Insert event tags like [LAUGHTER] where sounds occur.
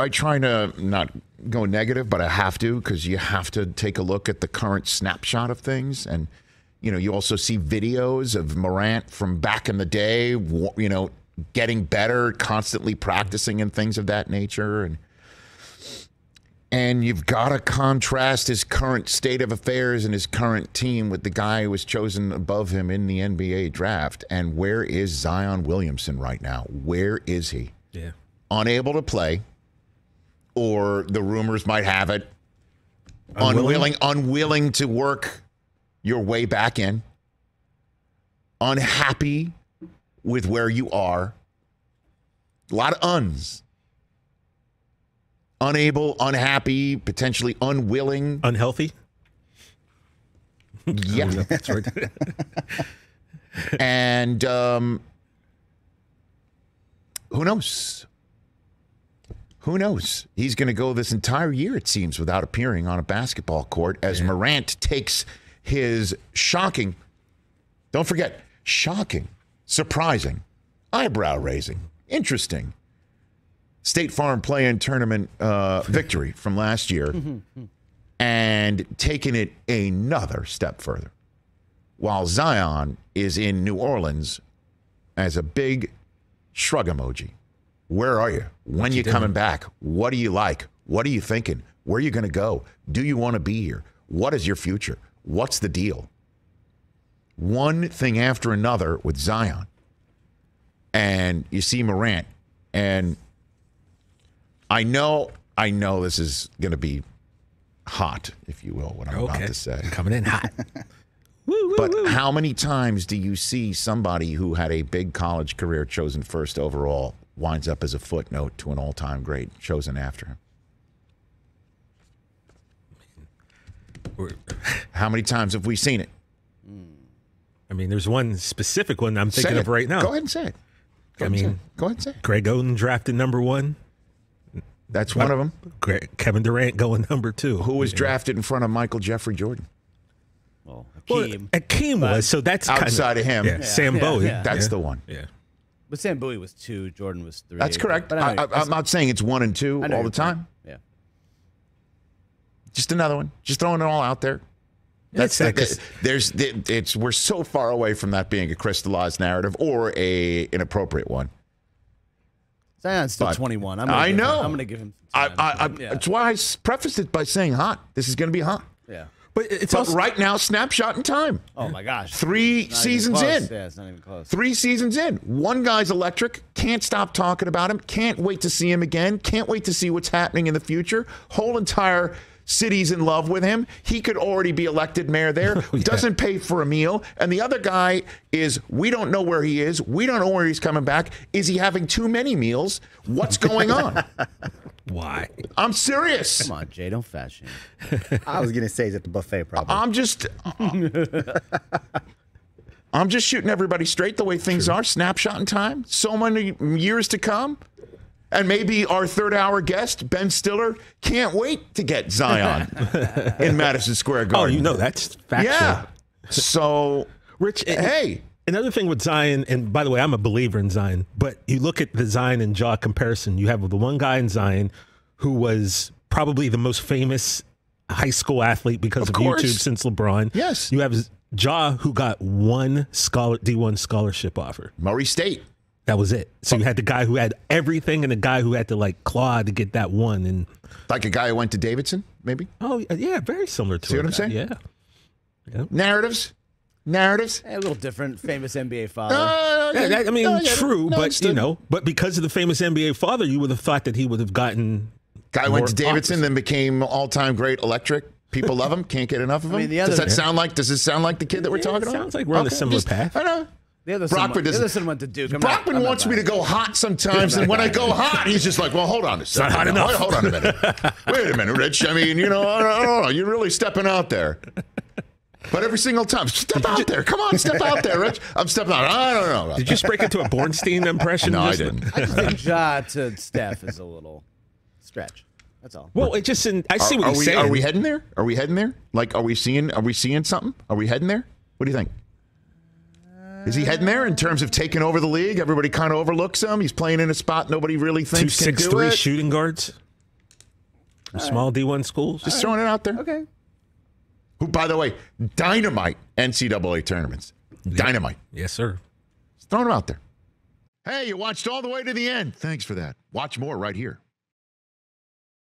I try to not go negative, but I have to because you have to take a look at the current snapshot of things. And, you know, you also see videos of Morant from back in the day, you know, getting better, constantly practicing and things of that nature. And, and you've got to contrast his current state of affairs and his current team with the guy who was chosen above him in the NBA draft. And where is Zion Williamson right now? Where is he? Yeah. Unable to play, or the rumors might have it, Unwilling? unwilling, unwilling to work your way back in, unhappy with where you are. A lot of uns. Unable, unhappy, potentially unwilling. Unhealthy. Yeah. That's right. [LAUGHS] and um, who knows? Who knows? He's going to go this entire year, it seems, without appearing on a basketball court as Morant takes his shocking, don't forget, shocking, surprising, eyebrow raising, interesting State Farm Play In Tournament uh, [LAUGHS] victory from last year [LAUGHS] and taking it another step further while Zion is in New Orleans as a big shrug emoji. Where are you? When you coming back? What do you like? What are you thinking? Where are you going to go? Do you want to be here? What is your future? What's the deal? One thing after another with Zion. And you see Morant and I know I know this is going to be hot, if you will, what I'm okay. about to say. Coming in hot. [LAUGHS] woo, woo, But how many times do you see somebody who had a big college career chosen first overall winds up as a footnote to an all time great chosen after him? How many times have we seen it? I mean, there's one specific one I'm thinking of right now. Go ahead and say it. Go I ahead and say mean- it. go ahead and say it. Greg Oden drafted number one. That's one of them. Gre- Kevin Durant going number two. Who was drafted in front of Michael Jeffrey Jordan? Well, Well, Akeem was so that's kind Outside of him. Yeah, Yeah, Sam yeah, Bowie. yeah. That's yeah. the one. Yeah. But Sam Bowie was two. Jordan was three. That's correct. But I, I, I'm not saying it's one and two all the time. Yeah. Just another one. Just throwing it all out there. That's the, 'cause- there's it's we're so far away from that being a crystallized narrative or a inappropriate one. Zion's still But- 21. I'm I know. Him, I'm going to give him. I, Some I, I, yeah. That's why I prefaced it by saying hot. This is going to be hot. yeah. But it's But also right now, snapshot in time. Oh my gosh. Three Not seasons in. Yeah, it's not even close. Three seasons in. One guy's electric. Can't stop talking about him. Can't wait to see him again. Can't wait to see what's happening in the future. Whole entire city's in love with him. He could already be elected mayor there. [LAUGHS] Oh, doesn't pay for a meal. And the other guy is, we don't know where he is. We don't know where he's coming back. Is he having too many meals? What's going on? [LAUGHS] why? I'm serious. Come on, Jay, don't fat shame. [LAUGHS] I was gonna say he's at the buffet probably. I'm just I'm just shooting everybody straight the way things are, snapshot in time. So many years to come. And maybe our third hour guest, Ben Stiller, can't wait to get Zion [LAUGHS] in Madison Square oh, Garden. Oh, you know that's factual. Yeah. So [LAUGHS] Rich, and- hey, Another thing with Zion, and by the way, I'm a believer in Zion, but you look at the Zion and Ja comparison. You have the one guy in Zion who was probably the most famous high school athlete because Of of. YouTube since LeBron. Yes. You have Ja who got one scholar D1 scholarship offer. Murray State. That was it. So you had the guy who had everything and the guy who had to like claw to get that one. And Like a guy who went to Davidson, maybe? oh yeah, very similar to See what. I'm saying? Yeah. Narratives? Narratives? Hey, a little different. Famous NBA father. Uh, Yeah, that, I mean, no, I true, No, but you know, but because of the famous NBA father, you would have thought that he would have gotten. Guy went to Davidson, offers. then became all time great electric. People love him. Can't get enough of him. mean, the does other- that sound like? Does this sound like the kid that we're Yeah, talking it about? sounds like we're on a similar path. I know. The other son, Brockman went, doesn't. other son went to Duke. I'm Brockman not wants me to go hot sometimes, and when I go hot, he's just like, "Well, hold on a second. hot now. enough. Hold on a minute. [LAUGHS] Wait a minute, Rich. I mean, you know, I don't, I don't know. You're really stepping out there." But every single time, step out there. Come on, step out there, Rich. I'm stepping out. I don't know. Did you just break into a Bornstein impression? [LAUGHS] No, I didn't. [LAUGHS] I just think Ja to Steph is a little stretch. That's all. Well, it just in, I see Are, what are he's we saying. are we heading there? Are we heading there? Like, are we seeing? Are we seeing something? Are we heading there? What do you think? Is he heading there in terms of taking over the league? Everybody kind of overlooks him. He's playing in a spot nobody really Two thinks can six do three it. shooting guards. Small D1 schools. Just throwing it out there. Okay. Who, by the way, dynamite NCAA tournaments. Dynamite. Yes, sir. Just throwing them out there. Hey, you watched all the way to the end. Thanks for that. Watch more right here.